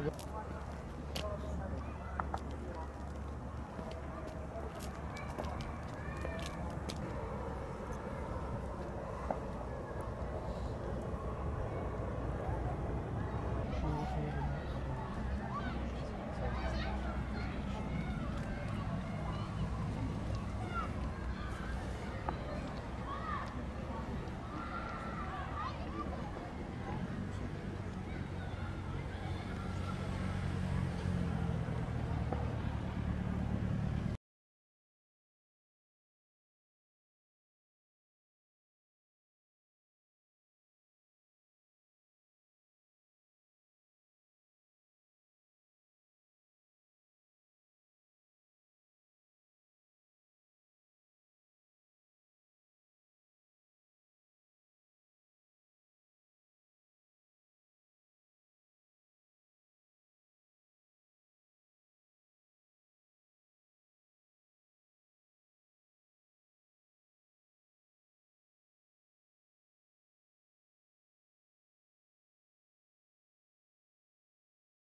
Bye-bye.